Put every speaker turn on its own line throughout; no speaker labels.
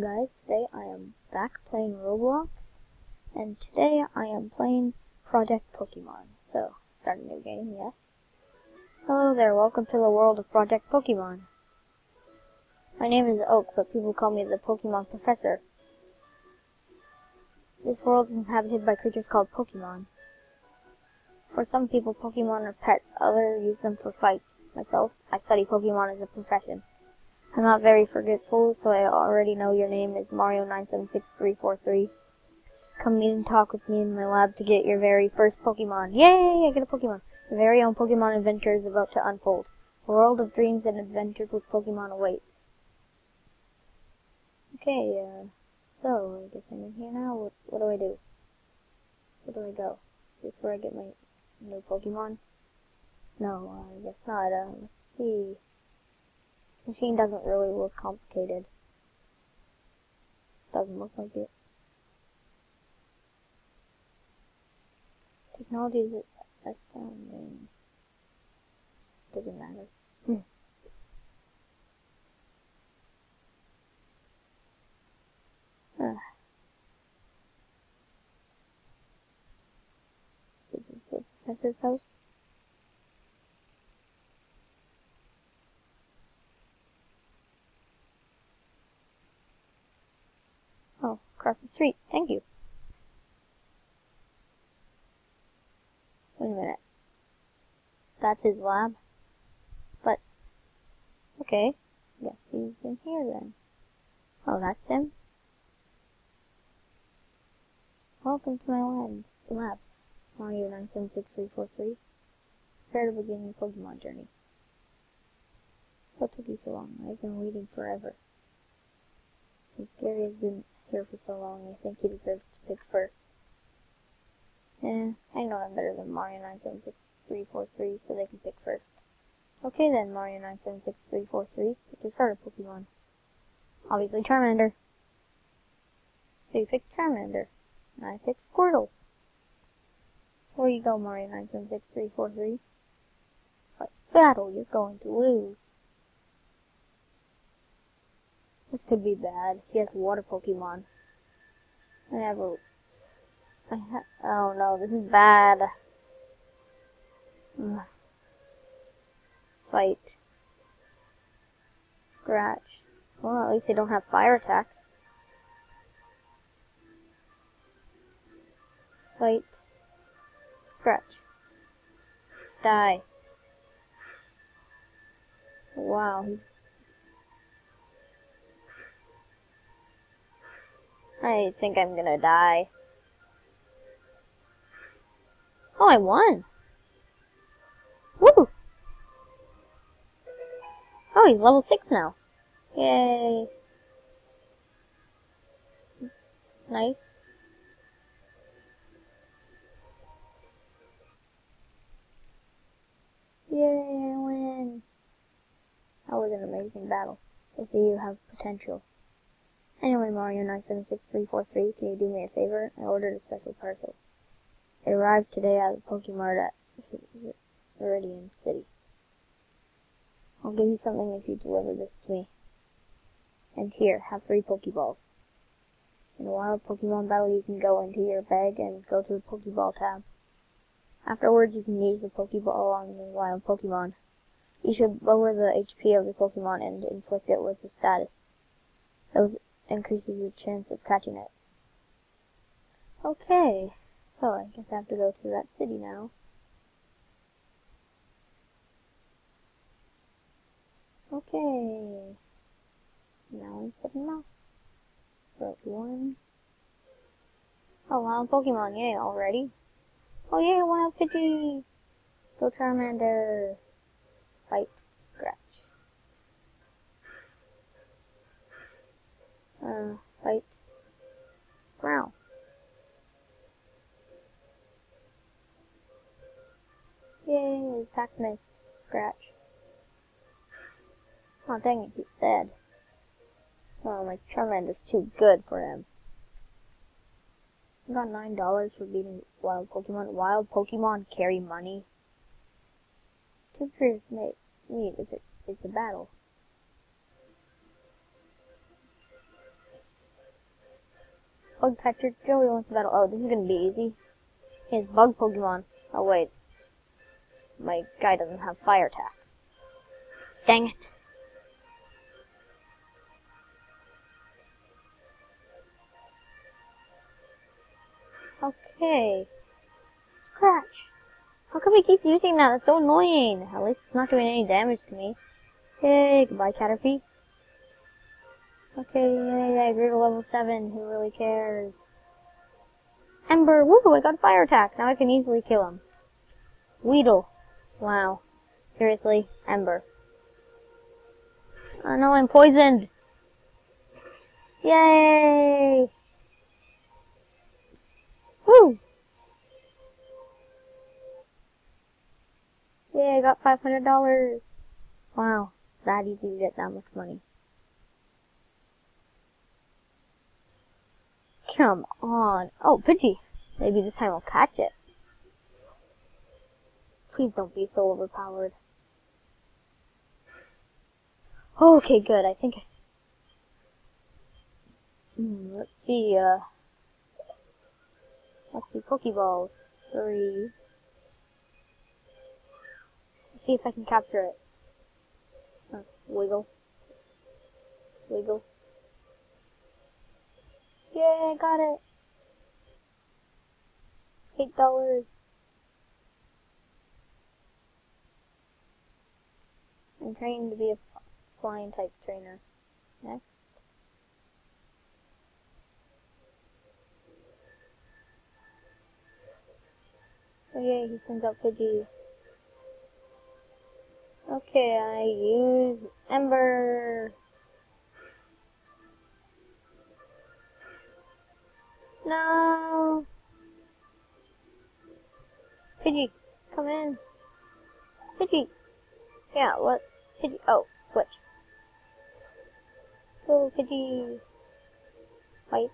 Guys, today I am back playing Roblox, and today I am playing Project Pokemon. So, start a new game, yes. Hello there, welcome to the world of Project Pokemon. My name is Oak, but people call me the Pokemon Professor. This world is inhabited by creatures called Pokemon. For some people, Pokemon are pets, others use them for fights. Myself, I study Pokemon as a profession. I'm not very forgetful, so I already know your name is Mario976343. Come meet and talk with me in my lab to get your very first Pokemon. Yay! I get a Pokemon. Your very own Pokemon adventure is about to unfold. A world of dreams and adventures with Pokemon awaits. Okay, uh, so I guess I'm in here now. What, what do I do? Where do I go? Is this where I get my new Pokemon? No, I guess not. Uh, let's see machine doesn't really look complicated. Doesn't look like it. Technology is astounding. Doesn't matter. Hmm. Ah. Is this the professor's house? Oh, across the street. Thank you. Wait a minute. That's his lab? But, okay. Guess he's in here then. Oh, that's him? Welcome to my lab. Lab. Mario 976343. Prepare to begin your Pokemon journey. What took you so long? I've been waiting forever. Since Gary has been here for so long, I think he deserves to pick first. Eh, I know I'm better than Mario 976343, so they can pick first. Okay then, Mario 976343, pick your starter Pokemon. Obviously Charmander. So you picked Charmander. And I picked Squirtle. Where you go, Mario 976343? Let's battle, you're going to lose. This could be bad. He has water Pokemon. I have a... I ha oh no, this is bad. Ugh. Fight. Scratch. Well, at least they don't have fire attacks. Fight. Scratch. Die. Wow, he's I think I'm gonna die. Oh, I won! Woo! Oh, he's level 6 now. Yay! Nice. Yay, I win! That was an amazing battle. I see you have potential. Anyway, Mario976343, can you do me a favor? I ordered a special parcel. It arrived today at the Pokemart at Viridian City. I'll give you something if you deliver this to me. And here, have three Pokeballs. In a wild Pokemon battle, you can go into your bag and go to the Pokeball tab. Afterwards, you can use the Pokeball on the wild Pokemon. You should lower the HP of the Pokemon and inflict it with the status. Those increases the chance of catching it. Okay, so I guess I have to go to that city now. Okay, now I'm setting off. Route 1. Oh, wild Pokemon, yay, already. Oh yeah, wild Pidgey! Go Charmander! Fight, scratch. Uh, fight ground. Yay, attack missed. Scratch. Oh dang it, he's dead. Oh, my Charmander's too good for him. I got nine dollars for beating wild Pokemon. Wild Pokemon carry money. Two mate meet if it, it's a battle. Bug Catcher Joey wants to battle. Oh, this is gonna be easy. He has bug Pokemon. Oh wait. My guy doesn't have fire attacks. Dang it. Okay. Scratch. How come he keeps using that? That's so annoying. At least it's not doing any damage to me. Hey, goodbye Caterpie. Okay, I grew to level 7. Who really cares? Ember, woo, I got fire attack. Now I can easily kill him. Weedle. Wow. Seriously? Ember. Oh no, I'm poisoned. Yay! Woo! Yay, I got $500. Wow, it's that easy to get that much money. Come on. Oh, Pidgey. Maybe this time I'll catch it. Please don't be so overpowered. okay, good. I think... Hmm, let's see, uh... Let's see, Pokeballs. Three. Let's see if I can capture it. Oh, wiggle. Wiggle. Yay, I got it. Eight dollars. I'm training to be a flying type trainer. Next. Oh yeah, he sends out Pidgey. Okay, I use Ember. No. Pidgey, come in. Pidgey. Yeah, what? Pidgey. Oh, switch. Go, Pidgey. Fight.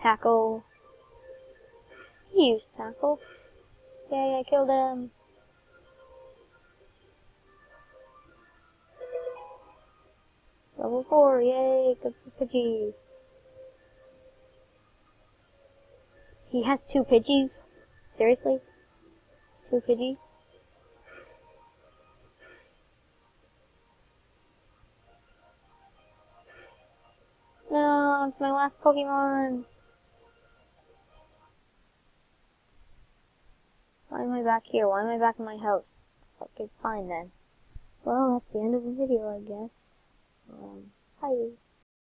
Tackle. He used tackle. Yay, I killed him. Level 4, yay, good for Pidgey. He has two Pidgeys? Seriously? Two Pidgeys? No, it's my last Pokemon. Why am I back here? Why am I back in my house? Okay, fine then. Well, that's the end of the video, I guess. Um.